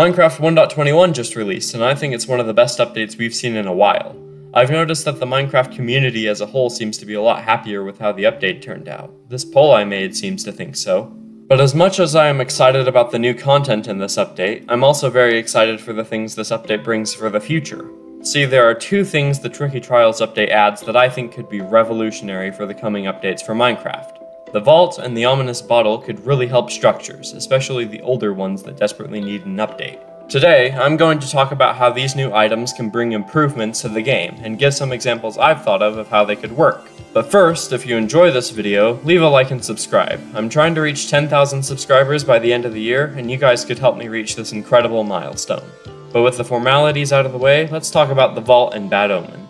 Minecraft 1.21 just released, and I think it's one of the best updates we've seen in a while. I've noticed that the Minecraft community as a whole seems to be a lot happier with how the update turned out. This poll I made seems to think so. But as much as I am excited about the new content in this update, I'm also very excited for the things this update brings for the future. See, there are two things the Tricky Trials update adds that I think could be revolutionary for the coming updates for Minecraft. The vault and the ominous bottle could really help structures, especially the older ones that desperately need an update. Today, I'm going to talk about how these new items can bring improvements to the game, and give some examples I've thought of of how they could work. But first, if you enjoy this video, leave a like and subscribe. I'm trying to reach 10,000 subscribers by the end of the year, and you guys could help me reach this incredible milestone. But with the formalities out of the way, let's talk about the Vault and Bad Omen.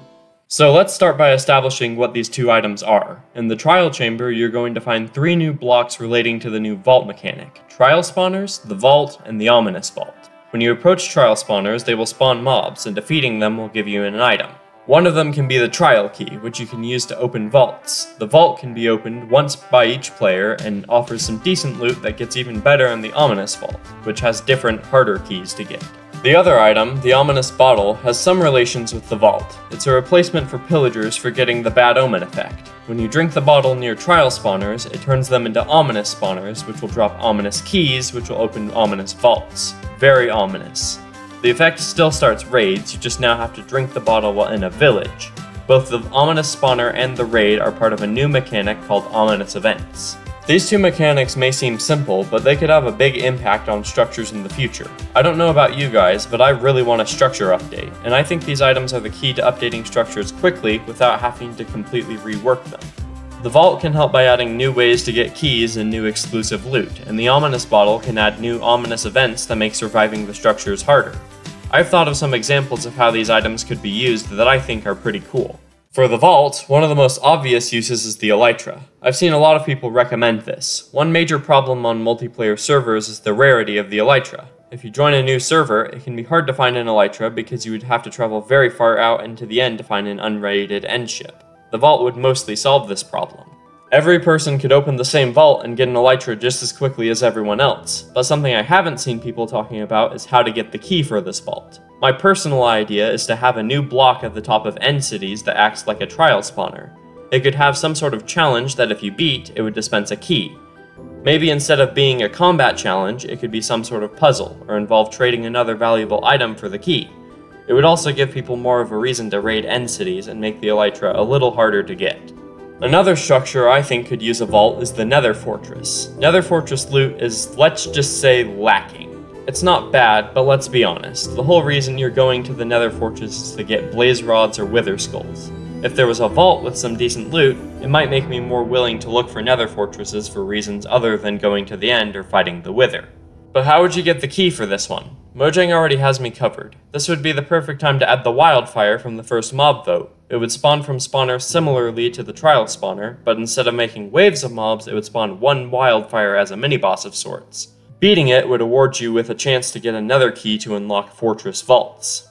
So let's start by establishing what these two items are. In the Trial Chamber, you're going to find three new blocks relating to the new Vault mechanic. Trial Spawners, the Vault, and the Ominous Vault. When you approach Trial Spawners, they will spawn mobs, and defeating them will give you an item. One of them can be the Trial Key, which you can use to open vaults. The vault can be opened once by each player and offers some decent loot that gets even better in the Ominous Vault, which has different, harder keys to get. The other item, the Ominous Bottle, has some relations with the Vault. It's a replacement for pillagers for getting the Bad Omen effect. When you drink the bottle near Trial Spawners, it turns them into Ominous Spawners, which will drop Ominous Keys, which will open Ominous Vaults. Very ominous. The effect still starts raids, you just now have to drink the bottle while in a village. Both the Ominous Spawner and the raid are part of a new mechanic called Ominous Events. These two mechanics may seem simple, but they could have a big impact on structures in the future. I don't know about you guys, but I really want a structure update, and I think these items are the key to updating structures quickly without having to completely rework them. The Vault can help by adding new ways to get keys and new exclusive loot, and the Ominous Bottle can add new ominous events that make surviving the structures harder. I've thought of some examples of how these items could be used that I think are pretty cool. For the Vault, one of the most obvious uses is the Elytra. I've seen a lot of people recommend this. One major problem on multiplayer servers is the rarity of the Elytra. If you join a new server, it can be hard to find an Elytra because you would have to travel very far out into the end to find an unrated end ship. The Vault would mostly solve this problem. Every person could open the same vault and get an Elytra just as quickly as everyone else, but something I haven't seen people talking about is how to get the key for this vault. My personal idea is to have a new block at the top of end cities that acts like a trial spawner. It could have some sort of challenge that if you beat, it would dispense a key. Maybe instead of being a combat challenge, it could be some sort of puzzle, or involve trading another valuable item for the key. It would also give people more of a reason to raid end cities and make the Elytra a little harder to get. Another structure I think could use a vault is the Nether Fortress. Nether Fortress loot is, let's just say, lacking. It's not bad, but let's be honest. The whole reason you're going to the Nether Fortress is to get Blaze Rods or Wither Skulls. If there was a vault with some decent loot, it might make me more willing to look for Nether Fortresses for reasons other than going to the end or fighting the Wither. But how would you get the key for this one? Mojang already has me covered. This would be the perfect time to add the Wildfire from the first mob vote. It would spawn from spawners similarly to the trial spawner, but instead of making waves of mobs, it would spawn one Wildfire as a mini-boss of sorts. Beating it would award you with a chance to get another key to unlock fortress vaults.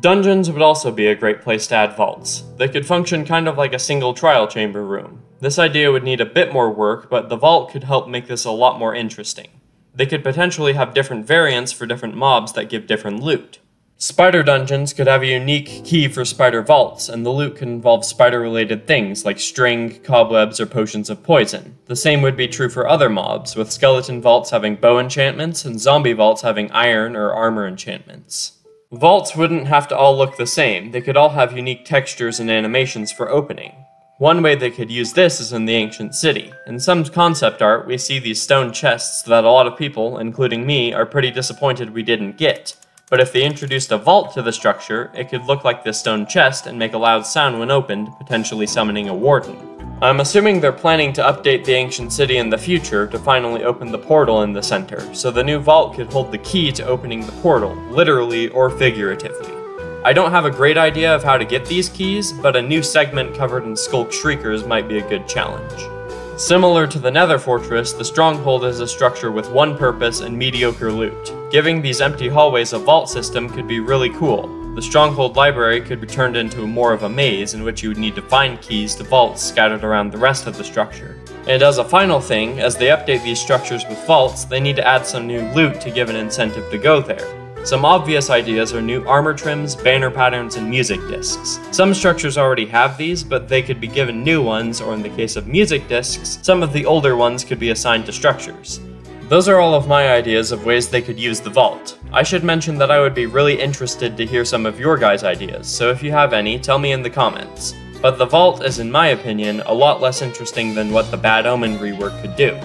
Dungeons would also be a great place to add vaults. They could function kind of like a single trial chamber room. This idea would need a bit more work, but the vault could help make this a lot more interesting. They could potentially have different variants for different mobs that give different loot. Spider dungeons could have a unique key for spider vaults, and the loot could involve spider related things like string, cobwebs, or potions of poison. The same would be true for other mobs, with skeleton vaults having bow enchantments and zombie vaults having iron or armor enchantments. Vaults wouldn't have to all look the same, they could all have unique textures and animations for opening. One way they could use this is in the ancient city. In some concept art, we see these stone chests that a lot of people, including me, are pretty disappointed we didn't get but if they introduced a vault to the structure, it could look like this stone chest and make a loud sound when opened, potentially summoning a warden. I'm assuming they're planning to update the ancient city in the future to finally open the portal in the center, so the new vault could hold the key to opening the portal, literally or figuratively. I don't have a great idea of how to get these keys, but a new segment covered in Sculk Shriekers might be a good challenge. Similar to the Nether Fortress, the Stronghold is a structure with one purpose and mediocre loot. Giving these empty hallways a vault system could be really cool. The Stronghold library could be turned into more of a maze in which you would need to find keys to vaults scattered around the rest of the structure. And as a final thing, as they update these structures with vaults, they need to add some new loot to give an incentive to go there. Some obvious ideas are new armor trims, banner patterns, and music discs. Some structures already have these, but they could be given new ones, or in the case of music discs, some of the older ones could be assigned to structures. Those are all of my ideas of ways they could use the vault. I should mention that I would be really interested to hear some of your guys' ideas, so if you have any, tell me in the comments. But the vault is, in my opinion, a lot less interesting than what the Bad Omen rework could do.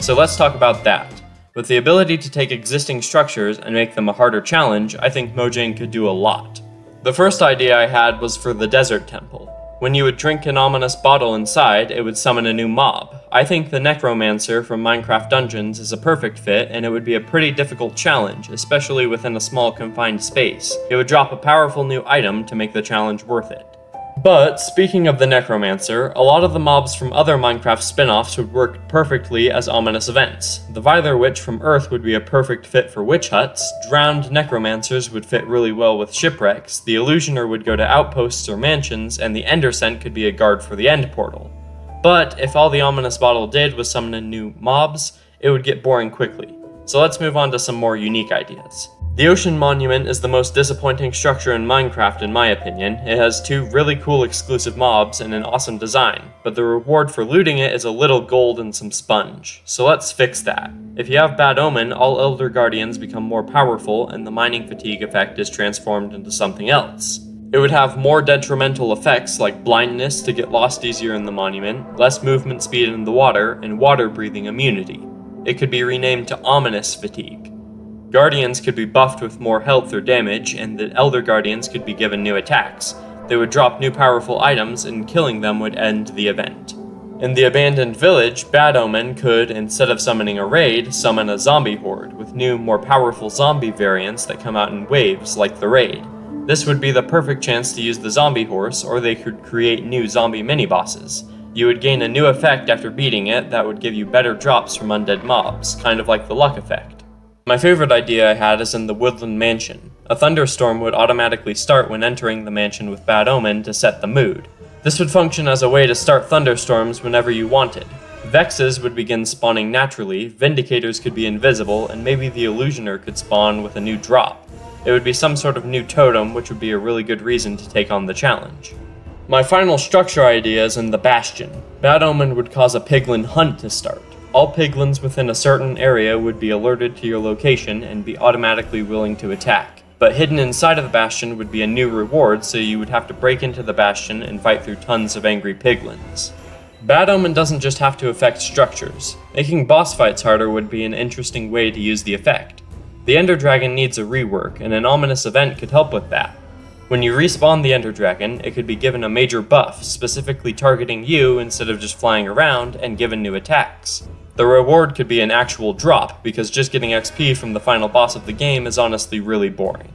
So let's talk about that. With the ability to take existing structures and make them a harder challenge, I think Mojang could do a lot. The first idea I had was for the Desert Temple. When you would drink an ominous bottle inside, it would summon a new mob. I think the Necromancer from Minecraft Dungeons is a perfect fit, and it would be a pretty difficult challenge, especially within a small confined space. It would drop a powerful new item to make the challenge worth it. But, speaking of the Necromancer, a lot of the mobs from other Minecraft spin-offs would work perfectly as ominous events. The Viler Witch from Earth would be a perfect fit for witch huts, drowned Necromancers would fit really well with shipwrecks, the Illusioner would go to outposts or mansions, and the Endersent could be a guard for the End Portal. But, if all the Ominous Bottle did was summon new mobs, it would get boring quickly. So let's move on to some more unique ideas. The Ocean Monument is the most disappointing structure in Minecraft in my opinion. It has two really cool exclusive mobs and an awesome design, but the reward for looting it is a little gold and some sponge. So let's fix that. If you have Bad Omen, all Elder Guardians become more powerful and the mining fatigue effect is transformed into something else. It would have more detrimental effects like blindness to get lost easier in the monument, less movement speed in the water, and water breathing immunity. It could be renamed to Ominous Fatigue. Guardians could be buffed with more health or damage, and the Elder Guardians could be given new attacks. They would drop new powerful items, and killing them would end the event. In the abandoned village, Bad Omen could, instead of summoning a raid, summon a zombie horde, with new, more powerful zombie variants that come out in waves, like the raid. This would be the perfect chance to use the zombie horse, or they could create new zombie mini-bosses. You would gain a new effect after beating it that would give you better drops from undead mobs, kind of like the luck effect. My favorite idea I had is in the Woodland Mansion. A thunderstorm would automatically start when entering the mansion with Bad Omen to set the mood. This would function as a way to start thunderstorms whenever you wanted. Vexes would begin spawning naturally, Vindicators could be invisible, and maybe the Illusioner could spawn with a new drop. It would be some sort of new totem, which would be a really good reason to take on the challenge. My final structure idea is in the Bastion. Bad Omen would cause a piglin hunt to start. All piglins within a certain area would be alerted to your location and be automatically willing to attack. But hidden inside of the bastion would be a new reward, so you would have to break into the bastion and fight through tons of angry piglins. Bad Omen doesn't just have to affect structures. Making boss fights harder would be an interesting way to use the effect. The Ender Dragon needs a rework, and an ominous event could help with that. When you respawn the Ender Dragon, it could be given a major buff, specifically targeting you instead of just flying around, and given new attacks. The reward could be an actual drop, because just getting XP from the final boss of the game is honestly really boring.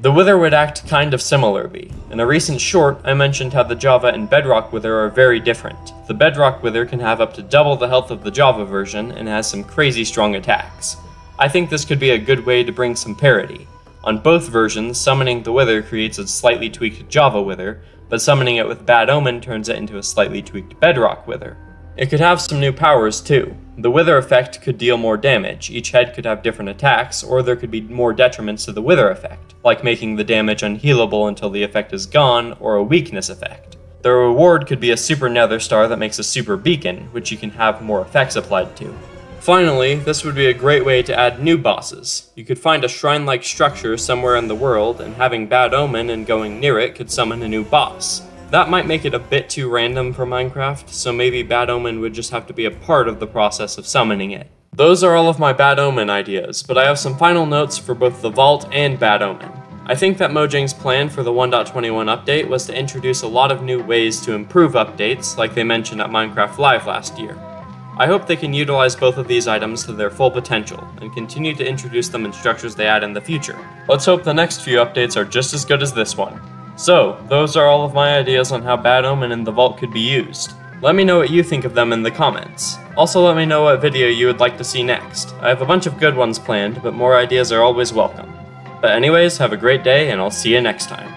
The Wither would act kind of similarly. In a recent short, I mentioned how the Java and Bedrock Wither are very different. The Bedrock Wither can have up to double the health of the Java version and has some crazy strong attacks. I think this could be a good way to bring some parity. On both versions, summoning the Wither creates a slightly tweaked Java Wither, but summoning it with Bad Omen turns it into a slightly tweaked Bedrock Wither. It could have some new powers too. The Wither effect could deal more damage, each head could have different attacks, or there could be more detriments to the Wither effect, like making the damage unhealable until the effect is gone, or a weakness effect. The reward could be a super nether star that makes a super beacon, which you can have more effects applied to. Finally, this would be a great way to add new bosses. You could find a shrine-like structure somewhere in the world, and having Bad Omen and going near it could summon a new boss. That might make it a bit too random for Minecraft, so maybe Bad Omen would just have to be a part of the process of summoning it. Those are all of my Bad Omen ideas, but I have some final notes for both the Vault and Bad Omen. I think that Mojang's plan for the 1.21 update was to introduce a lot of new ways to improve updates, like they mentioned at Minecraft Live last year. I hope they can utilize both of these items to their full potential, and continue to introduce them in structures they add in the future. Let's hope the next few updates are just as good as this one. So, those are all of my ideas on how Bad Omen and the Vault could be used. Let me know what you think of them in the comments. Also let me know what video you would like to see next. I have a bunch of good ones planned, but more ideas are always welcome. But anyways, have a great day, and I'll see you next time.